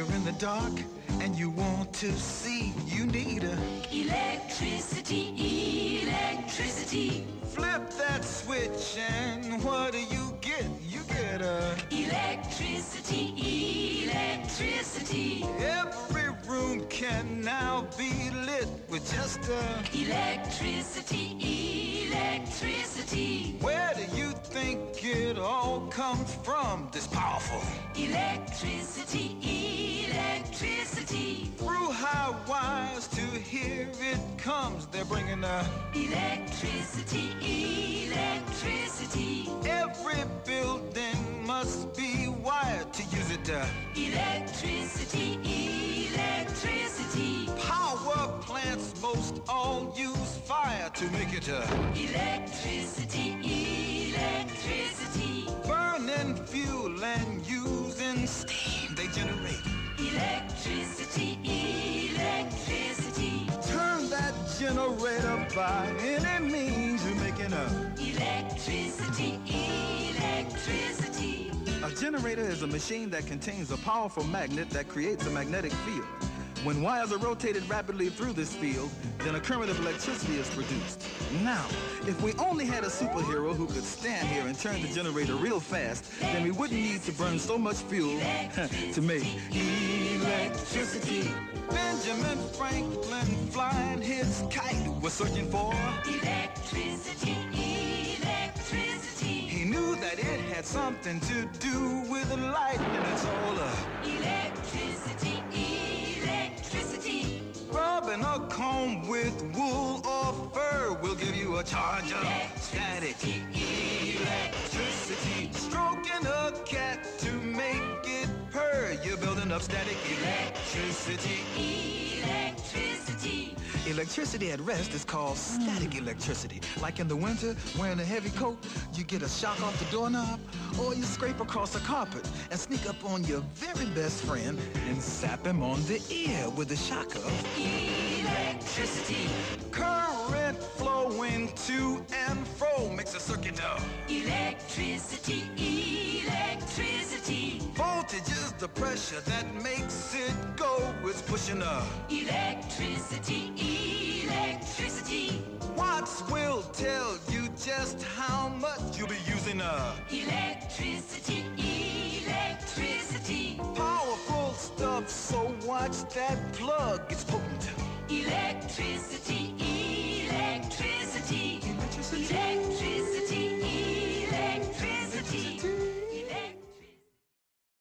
you're in the dark and you want to see, you need a electricity, electricity. Flip that switch and what do you get? You get a electricity, electricity. Every room can now be lit with just a electricity, electricity. Where do you think it all comes from? This powerful electricity, electricity. Through high wires to here it comes. They're bringing a electricity, electricity. Every building must be wired to use it. Uh, electricity, electricity. Power plants most all use fire to make it. Uh, electricity, electricity. Steam, they generate electricity, electricity. Turn that generator by any means you're making a electricity, electricity. A generator is a machine that contains a powerful magnet that creates a magnetic field. When wires are rotated rapidly through this field, then a current of electricity is produced. Now, if we only had a superhero who could stand here and turn the generator real fast, then we wouldn't need to burn so much fuel to make electricity. Benjamin Franklin flying his kite was searching for electricity, electricity. He knew that it had something to do with the light, and it's all electricity, a comb with wool or fur We'll give you a charge of static electricity. Stroking a cat to make it purr, you're building up static electricity. Electricity. Electricity at rest is called static electricity. Like in the winter, wearing a heavy coat, you get a shock off the doorknob, or you scrape across a carpet and sneak up on your very best friend and zap him on the ear with a shock of electricity. Current flowing to and fro makes a circuit of electricity, electricity. Voltage is the pressure that makes it go. It's pushing up. electricity, electricity. Watts will tell you just how much you'll be using a electricity, electricity. Powerful stuff, so watch that plug. It's potent. Electricity,